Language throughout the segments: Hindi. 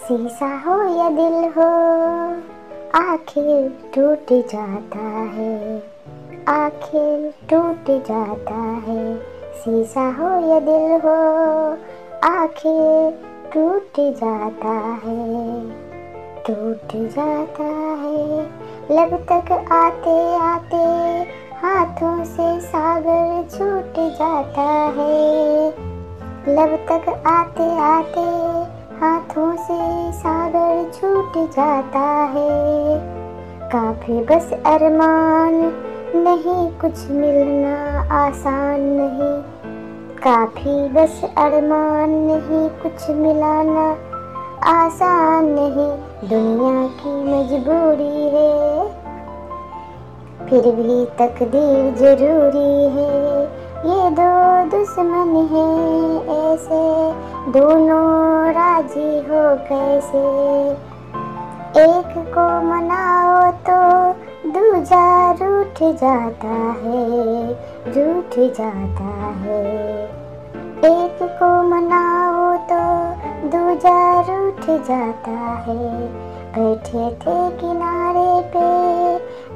शीशा हो या दिल हो, आखिर टूट जाता है। आखिर टूट जाता है, शीशा हो या दिल हो, आखिर टूट जाता है। टूट जाता है, लब तक आते आते हाथों से सागर छूट जाता है। लब तक आते आते हाथों से सागर छूट जाता है। काफ़ी बस अरमान, नहीं कुछ मिलना आसान नहीं। काफ़ी बस अरमान, नहीं कुछ मिलाना आसान नहीं। दुनिया की मजबूरी है, फिर भी तकदीर ज़रूरी है। ये दो दुश्मन हैं ऐसे, दोनों राज़ी हो कैसे? एक को मनाओ तो दूजा रूठ जाता है, रूठ जाता है। एक को मनाओ तो दूजा रूठ जाता है, बैठे थे किनारे पे,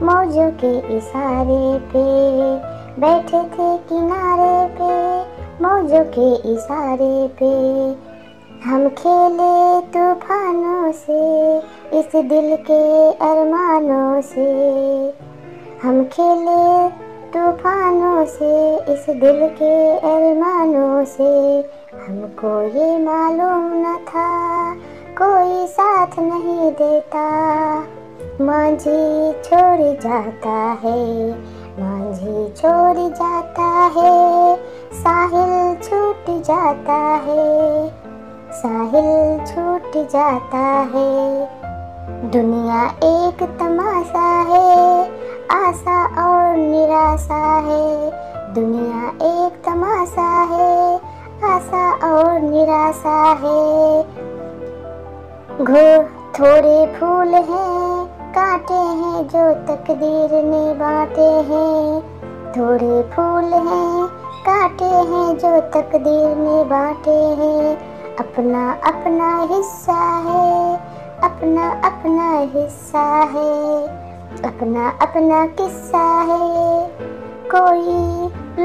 मौजों के इशारे पे। बैठे थे किनारे पे, मौजों के इशारे पे। हम खेले तूफानों से, इस दिल के अरमानों से। हम खेले तूफानों से, इस दिल के अरमानों से। हमको ये मालूम न था, कोई साथ नहीं देता। मांझी छोड़ जाता है, मांझी छोड़ जाता है, साहिल छूट जाता है। साहिल छूट जाता है। दुनिया एक तमाशा है, आशा और निराशा है। दुनिया एक तमाशा है, आशा और निराशा है। घो थोड़े फूल हैं, काटे हैं जो तकदीर ने बांटे हैं। थोड़े फूल हैं, काटे हैं जो तकदीर ने बांटे हैं। अपना अपना हिस्सा है, अपना अपना हिस्सा है, अपना अपना किस्सा है। कोई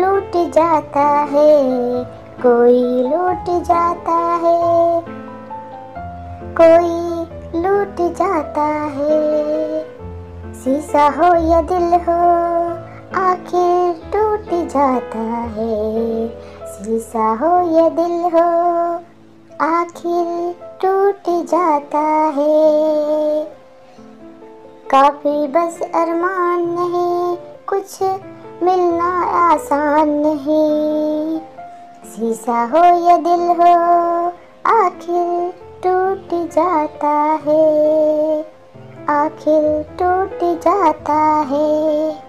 लूट जाता है, कोई लूट जाता है, कोई लूट जाता है। शीशा हो या दिल हो, आखिर टूट जाता है। शीशा हो या दिल हो आखिर टूट जाता है। काफ़ी बस अरमान नहीं, कुछ मिलना आसान नहीं। शीशा हो या दिल हो, आखिर टूट जाता है। आखिर टूट जाता है।